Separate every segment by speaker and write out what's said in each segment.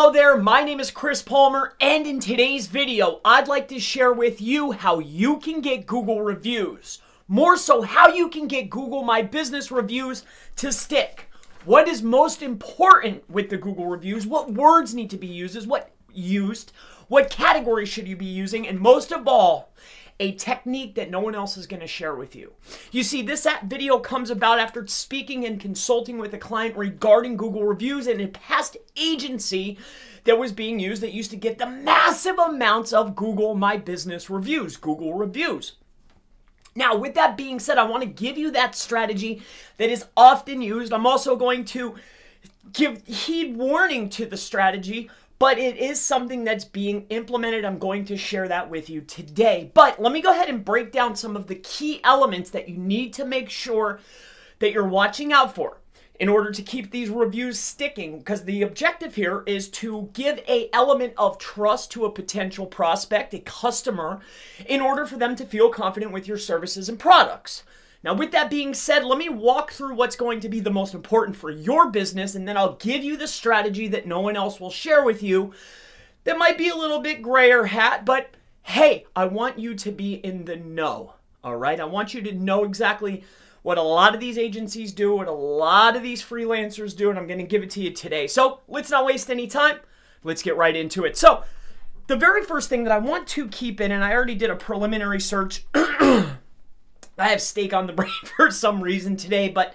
Speaker 1: Hello there, my name is Chris Palmer, and in today's video, I'd like to share with you how you can get Google reviews. More so, how you can get Google My Business reviews to stick. What is most important with the Google reviews? What words need to be used? Is what used? What category should you be using? And most of all, a technique that no one else is going to share with you. You see, this video comes about after speaking and consulting with a client regarding Google reviews and a past agency that was being used that used to get the massive amounts of Google My Business reviews, Google reviews. Now, with that being said, I want to give you that strategy that is often used. I'm also going to give heed warning to the strategy but it is something that's being implemented. I'm going to share that with you today. But let me go ahead and break down some of the key elements that you need to make sure that you're watching out for in order to keep these reviews sticking because the objective here is to give a element of trust to a potential prospect, a customer, in order for them to feel confident with your services and products. Now, with that being said, let me walk through what's going to be the most important for your business, and then I'll give you the strategy that no one else will share with you that might be a little bit grayer hat, but hey, I want you to be in the know. All right? I want you to know exactly what a lot of these agencies do, what a lot of these freelancers do, and I'm going to give it to you today. So let's not waste any time. Let's get right into it. So, the very first thing that I want to keep in, and I already did a preliminary search I have steak on the brain for some reason today, but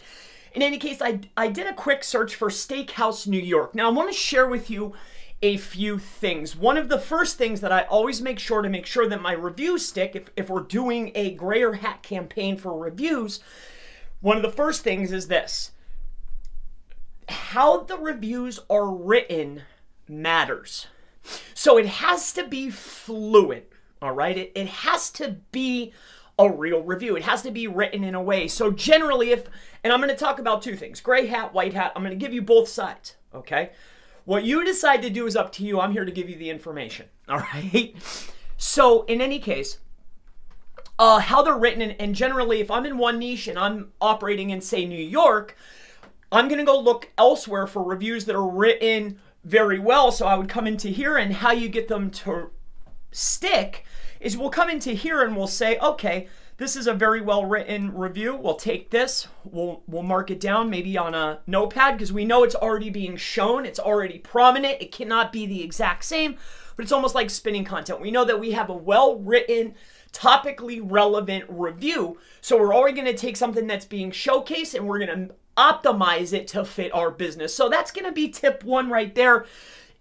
Speaker 1: in any case, I, I did a quick search for Steakhouse New York. Now, I want to share with you a few things. One of the first things that I always make sure to make sure that my reviews stick, if, if we're doing a grayer hat campaign for reviews, one of the first things is this how the reviews are written matters. So it has to be fluent, all right? It, it has to be a real review. It has to be written in a way. So generally, if, and I'm going to talk about two things gray hat, white hat. I'm going to give you both sides, okay? What you decide to do is up to you. I'm here to give you the information, all right? So in any case, uh, how they're written, and, and generally, if I'm in one niche and I'm operating in, say, New York, I'm going to go look elsewhere for reviews that are written very well. So I would come into here and how you get them to stick is we'll come into here and we'll say, okay, this is a very well written review. We'll take this, we'll, we'll mark it down maybe on a notepad because we know it's already being shown, it's already prominent, it cannot be the exact same, but it's almost like spinning content. We know that we have a well written, topically relevant review. So we're already going to take something that's being showcased and we're going to optimize it to fit our business. So that's going to be tip one right there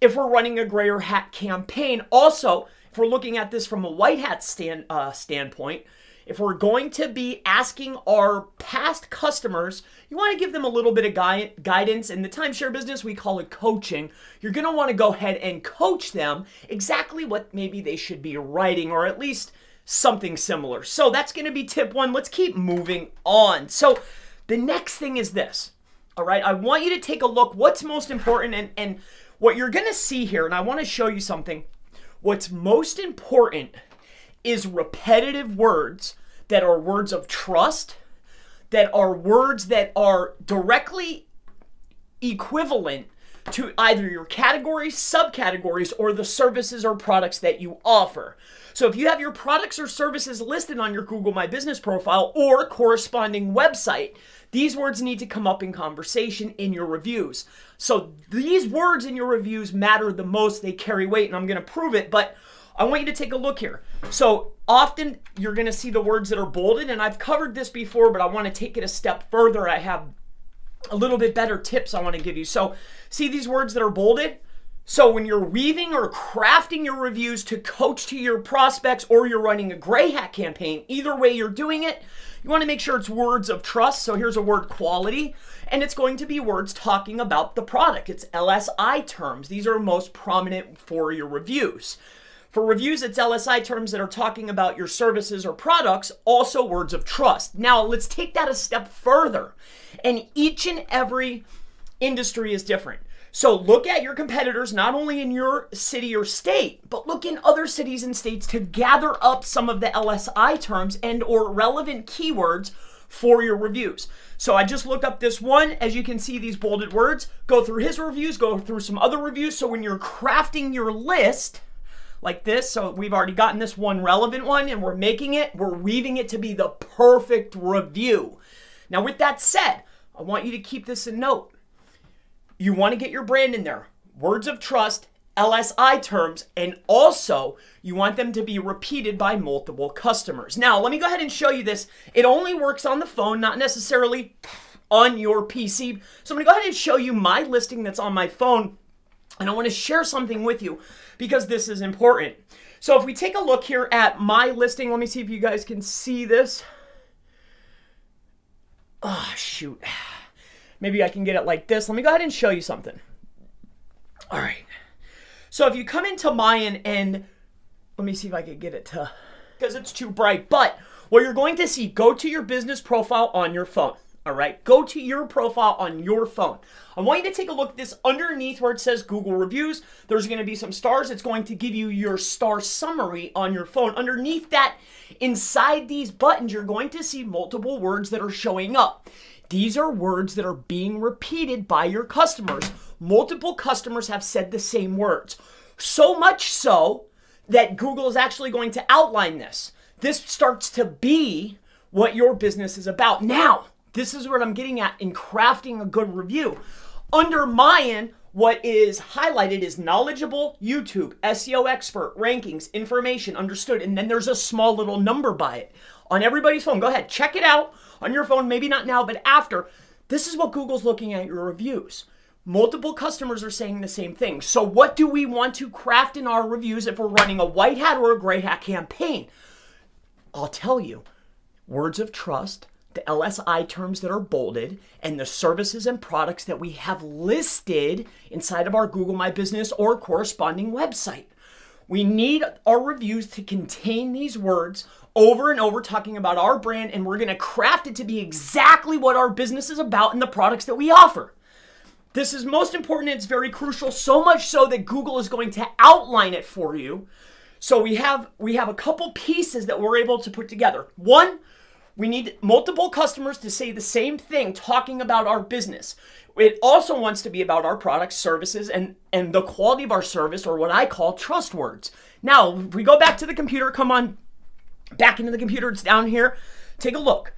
Speaker 1: if we're running a grayer hat campaign. Also, if we're looking at this from a white hat stand, uh, standpoint, if we're going to be asking our past customers, you want to give them a little bit of gui- guidance. In the timeshare business, we call it coaching. You're going to want to go ahead and coach them exactly what maybe they should be writing, or at least something similar. So that's going to be tip one. Let's keep moving on. So the next thing is this. All right, I want you to take a look. What's most important, and and what you're going to see here, and I want to show you something. What's most important is repetitive words that are words of trust, that are words that are directly equivalent to either your categories, subcategories, or the services or products that you offer. So if you have your products or services listed on your Google My Business profile or corresponding website, these words need to come up in conversation in your reviews. So these words in your reviews matter the most. They carry weight, and I'm going to prove it. But I want you to take a look here. So often you're going to see the words that are bolded, and I've covered this before, but I want to take it a step further. I have a little bit better tips I want to give you. So see these words that are bolded? So when you're weaving or crafting your reviews to coach to your prospects or you're running a gray hat campaign, either way you're doing it, you want to make sure it's words of trust. So here's a word quality, and it's going to be words talking about the product. It's LSI terms. These are most prominent for your reviews. For reviews, it's LSI terms that are talking about your services or products, also words of trust. Now, let's take that a step further. And each and every industry is different. So look at your competitors not only in your city or state, but look in other cities and states to gather up some of the LSI terms and or relevant keywords for your reviews. So I just looked up this one. As you can see, these bolded words. Go through his reviews, go through some other reviews. So when you're crafting your list, like this. So we've already gotten this one relevant one and we're making it, we're weaving it to be the perfect review. Now, with that said, I want you to keep this in note. You want to get your brand in there. Words of trust, LSI terms, and also you want them to be repeated by multiple customers. Now, let me go ahead and show you this. It only works on the phone, not necessarily on your PC. So I'm to go ahead and show you my listing that's on my phone. And I want to share something with you because this is important. So if we take a look here at my listing, let me see if you guys can see this. Oh, shoot. Maybe I can get it like this. Let me go ahead and show you something. All right. So if you come into Mayan and let me see if I can get it to, because it's too bright, but what you're going to see, go to your business profile on your phone. All right, go to your profile on your phone. I want you to take a look at this underneath where it says Google reviews. There's going to be some stars. It's going to give you your star summary on your phone. Underneath that, inside these buttons, you're going to see multiple words that are showing up. These are words that are being repeated by your customers. Multiple customers have said the same words. So much so that Google is actually going to outline this. This starts to be what your business is about. Now, this is what I'm getting at in crafting a good review. Under Mayan, what is highlighted is knowledgeable, YouTube, SEO expert, rankings, information, understood, and then there's a small little number by it on everybody's phone. Go ahead, check it out on your phone, maybe not now, but after. This is what Google's looking at your reviews. Multiple customers are saying the same thing. So, what do we want to craft in our reviews if we're running a white hat or a gray hat campaign? I'll tell you words of trust, the LSI terms that are bolded, and the services and products that we have listed inside of our Google My Business or corresponding website. We need our reviews to contain these words over and over, talking about our brand, and we're gonna craft it to be exactly what our business is about and the products that we offer. This is most important, it's very crucial, so much so that Google is going to outline it for you. So we have we have a couple pieces that we're able to put together. One, we need multiple customers to say the same thing, talking about our business. It also wants to be about our products, services, and, and the quality of our service, or what I call trust words. Now, if we go back to the computer, come on back into the computer, it's down here. Take a look.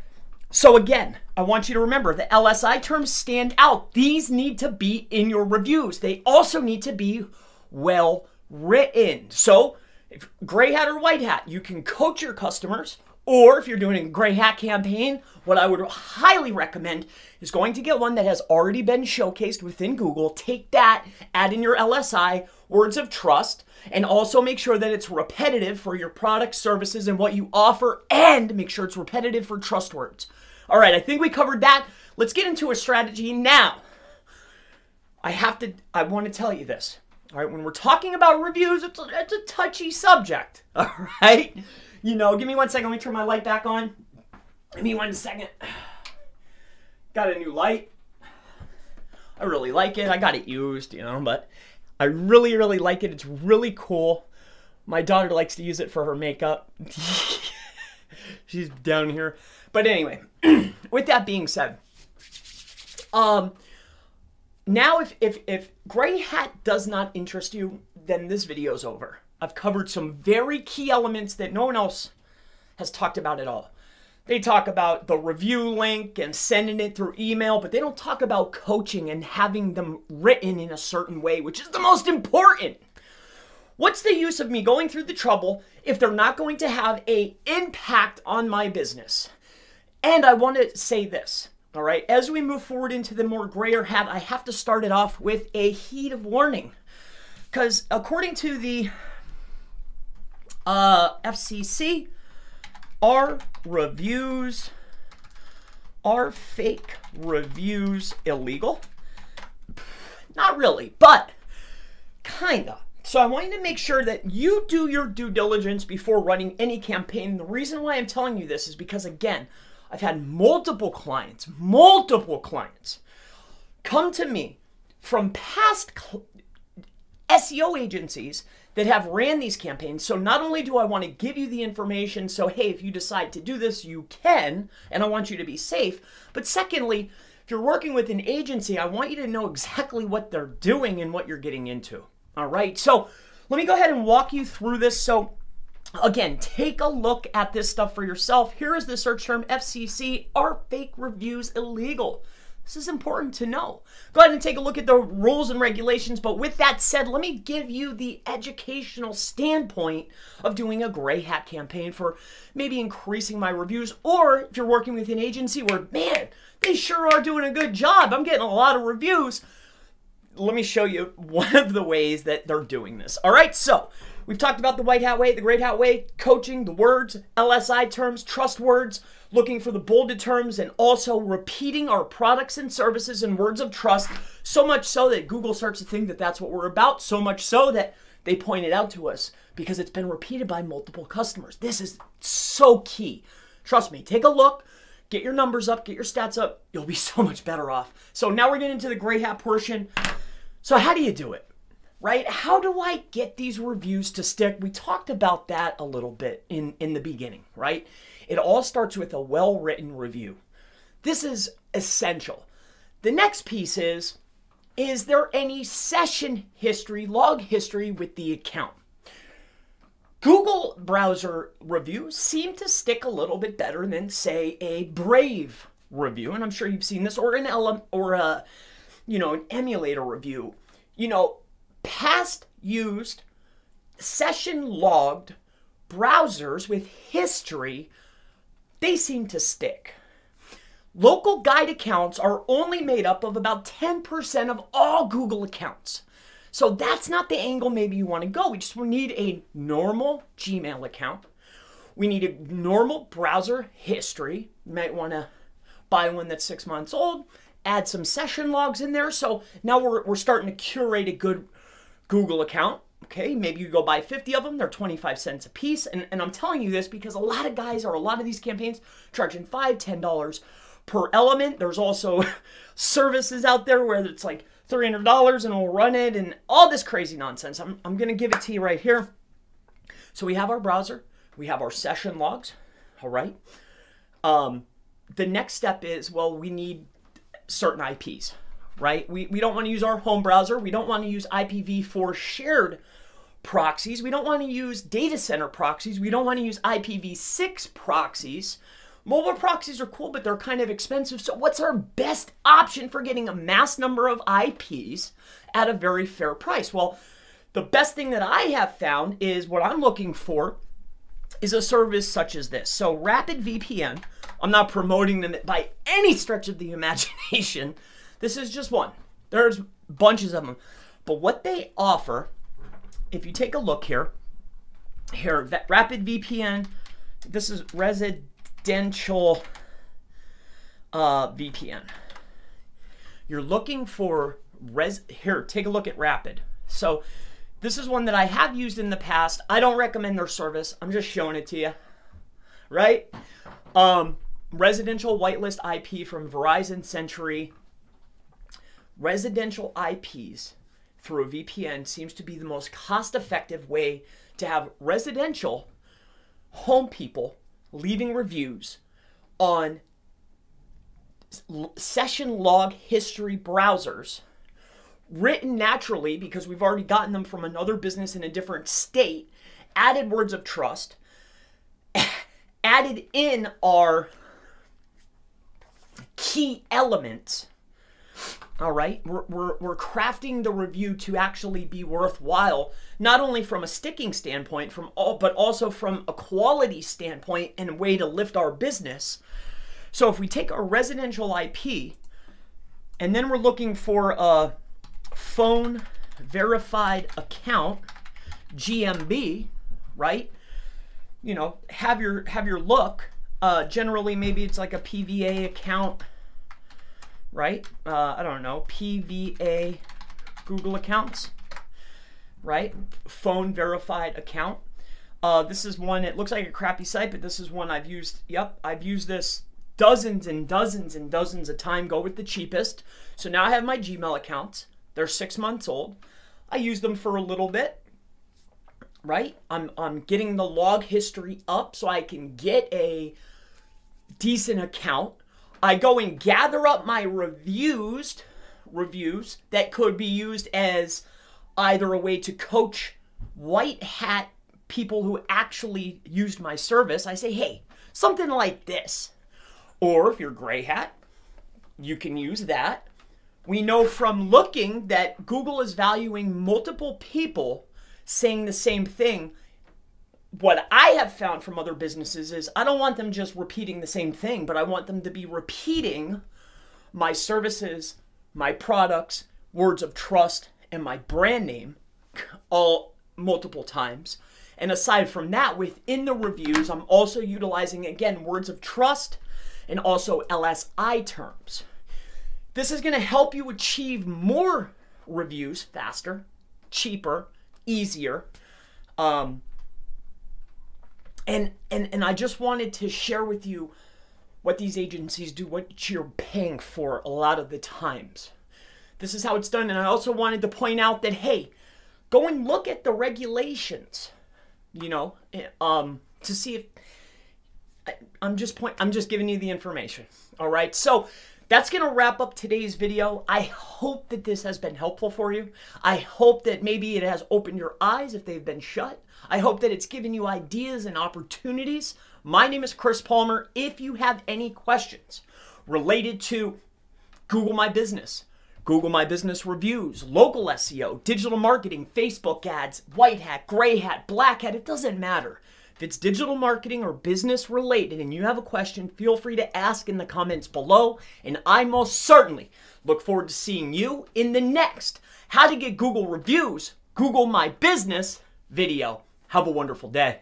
Speaker 1: So, again, I want you to remember the LSI terms stand out. These need to be in your reviews, they also need to be well written. So, if gray hat or white hat, you can coach your customers or if you're doing a gray hat campaign, what I would highly recommend is going to get one that has already been showcased within Google. Take that, add in your LSI, words of trust, and also make sure that it's repetitive for your products, services, and what you offer, and make sure it's repetitive for trust words. All right, I think we covered that. Let's get into a strategy now. I have to, I want to tell you this. All right, when we're talking about reviews, it's a, it's a touchy subject. All right you know, give me one second. Let me turn my light back on. Give me one second. Got a new light. I really like it. I got it used, you know, but I really, really like it. It's really cool. My daughter likes to use it for her makeup. She's down here. But anyway, with that being said, um, now if, if, if gray hat does not interest you, then this video's over. I've covered some very key elements that no one else has talked about at all. They talk about the review link and sending it through email, but they don't talk about coaching and having them written in a certain way, which is the most important. What's the use of me going through the trouble if they're not going to have a impact on my business? And I want to say this, all right? As we move forward into the more grayer hat, I have to start it off with a heat of warning. Because according to the uh, FCC, are reviews, are fake reviews illegal? Not really, but kinda. So I want you to make sure that you do your due diligence before running any campaign. The reason why I'm telling you this is because, again, I've had multiple clients, multiple clients come to me from past SEO agencies that have ran these campaigns. So not only do I want to give you the information, so hey, if you decide to do this, you can, and I want you to be safe. But secondly, if you're working with an agency, I want you to know exactly what they're doing and what you're getting into. All right. So let me go ahead and walk you through this. So Again, take a look at this stuff for yourself. Here is the search term FCC Are fake reviews illegal? This is important to know. Go ahead and take a look at the rules and regulations. But with that said, let me give you the educational standpoint of doing a gray hat campaign for maybe increasing my reviews. Or if you're working with an agency where, man, they sure are doing a good job. I'm getting a lot of reviews. Let me show you one of the ways that they're doing this. All right, so We've talked about the white hat way, the great hat way, coaching, the words, LSI terms, trust words, looking for the bolded terms, and also repeating our products and services and words of trust. So much so that Google starts to think that that's what we're about. So much so that they point it out to us because it's been repeated by multiple customers. This is so key. Trust me, take a look, get your numbers up, get your stats up. You'll be so much better off. So now we're getting into the gray hat portion. So, how do you do it? right? How do I get these reviews to stick? We talked about that a little bit in, in the beginning, right? It all starts with a well written review. This is essential. The next piece is Is there any session history, log history with the account? Google browser reviews seem to stick a little bit better than, say, a Brave review, and I'm sure you've seen this, or an ele- or a, you know, an emulator review. You know, past used, session logged browsers with history, they seem to stick. Local guide accounts are only made up of about 10% of all Google accounts. So that's not the angle maybe you want to go. We just need a normal Gmail account. We need a normal browser history. You might want to buy one that's six months old, add some session logs in there. So now we're, we're starting to curate a good Google account. Okay, maybe you go buy 50 of them, they're 25 cents a piece. And, and I'm telling you this because a lot of guys or a lot of these campaigns charging five, ten dollars per element. There's also services out there where it's like $300 and we'll run it and all this crazy nonsense. I'm, I'm gonna give it to you right here. So we have our browser, we have our session logs, all right? Um, the next step is, well, we need certain IPs right? We, we don't want to use our home browser. We don't want to use IPv4 shared proxies. We don't want to use data center proxies. We don't want to use IPv6 proxies. Mobile proxies are cool, but they're kind of expensive. So, what's our best option for getting a mass number of IPs at a very fair price? Well, the best thing that I have found is what I'm looking for is a service such as this. So, Rapid VPN, I'm not promoting them by any stretch of the imagination. This is just one. There's bunches of them. But what they offer, if you take a look here, here, Rapid VPN, this is residential uh, VPN. You're looking for res. Here, take a look at Rapid. So, this is one that I have used in the past. I don't recommend their service. I'm just showing it to you, right? Um, residential whitelist IP from Verizon, Century, residential IPs through a VPN seems to be the most cost effective way to have residential home people leaving reviews on session log history browsers written naturally because we've already gotten them from another business in a different state added words of trust added in our key element. all right, we're, we're, we're crafting the review to actually be worthwhile, not only from a sticking standpoint, from all, but also from a quality standpoint and a way to lift our business. So if we take a residential IP, and then we're looking for a phone verified account, GMB, right? You know, have your have your look. Uh, generally, maybe it's like a PVA account right? Uh, I don't know, PVA Google accounts, right? Phone verified account. Uh, this is one, it looks like a crappy site, but this is one I've used. Yep, I've used this dozens and dozens and dozens of time. Go with the cheapest. So now I have my Gmail accounts. They're six months old. I use them for a little bit. Right? I'm I'm getting the log history up so I can get a decent account. I go and gather up my reviews reviews that could be used as either a way to coach white hat people who actually used my service. I say, "Hey, something like this." Or if you're gray hat, you can use that. We know from looking that Google is valuing multiple people saying the same thing. What I have found from other businesses is I don't want them just repeating the same thing, but I want them to be repeating my services, my products, words of trust, and my brand name all multiple times. And aside from that, within the reviews, I'm also utilizing again words of trust and also LSI terms. This is going to help you achieve more reviews faster, cheaper, easier. Um, and, and, and I just wanted to share with you what these agencies do, what you're paying for a lot of the times. This is how it's done. And I also wanted to point out that, hey, go and look at the regulations, you know, eh, um, to see if I, I'm just point I'm just giving you the information. All right. So that's going to wrap up today's video. I hope that this has been helpful for you. I hope that maybe it has opened your eyes if they've been shut. I hope that it's given you ideas and opportunities. My name is Chris Palmer. If you have any questions related to Google My Business, Google My Business reviews, local SEO, digital marketing, Facebook ads, white hat, gray hat, black hat, it doesn't matter. If it's digital marketing or business related and you have a question, feel free to ask in the comments below. And I most certainly look forward to seeing you in the next How to Get Google Reviews, Google My Business video. Have a wonderful day.